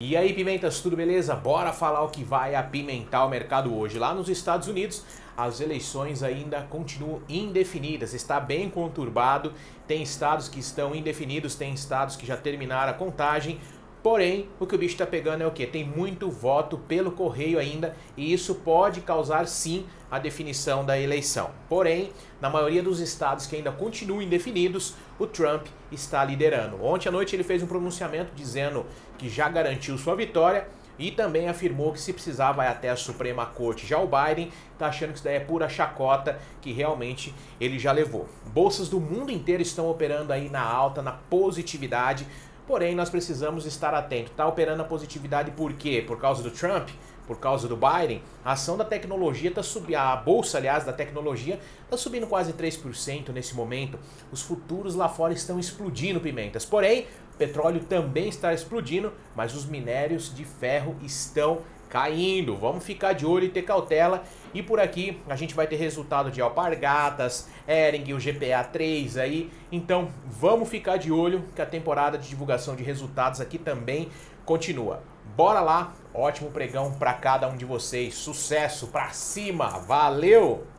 E aí, pimentas, tudo beleza? Bora falar o que vai apimentar o mercado hoje. Lá nos Estados Unidos, as eleições ainda continuam indefinidas, está bem conturbado. Tem estados que estão indefinidos, tem estados que já terminaram a contagem. Porém, o que o bicho está pegando é o que? Tem muito voto pelo correio ainda e isso pode causar sim a definição da eleição. Porém, na maioria dos estados que ainda continuam indefinidos, o Trump está liderando. Ontem à noite ele fez um pronunciamento dizendo que já garantiu sua vitória e também afirmou que se precisar vai até a Suprema Corte. Já o Biden está achando que isso daí é pura chacota, que realmente ele já levou. Bolsas do mundo inteiro estão operando aí na alta, na positividade. Porém, nós precisamos estar atento. Está operando a positividade por quê? Por causa do Trump? Por causa do Biden? A ação da tecnologia está subindo, a bolsa, aliás, da tecnologia está subindo quase 3% nesse momento. Os futuros lá fora estão explodindo pimentas. Porém, o petróleo também está explodindo, mas os minérios de ferro estão caindo. Vamos ficar de olho e ter cautela. E por aqui a gente vai ter resultado de Alpargatas, Ering, o GPA 3 aí. Então vamos ficar de olho que a temporada de divulgação de resultados aqui também continua. Bora lá, ótimo pregão para cada um de vocês. Sucesso para cima. Valeu!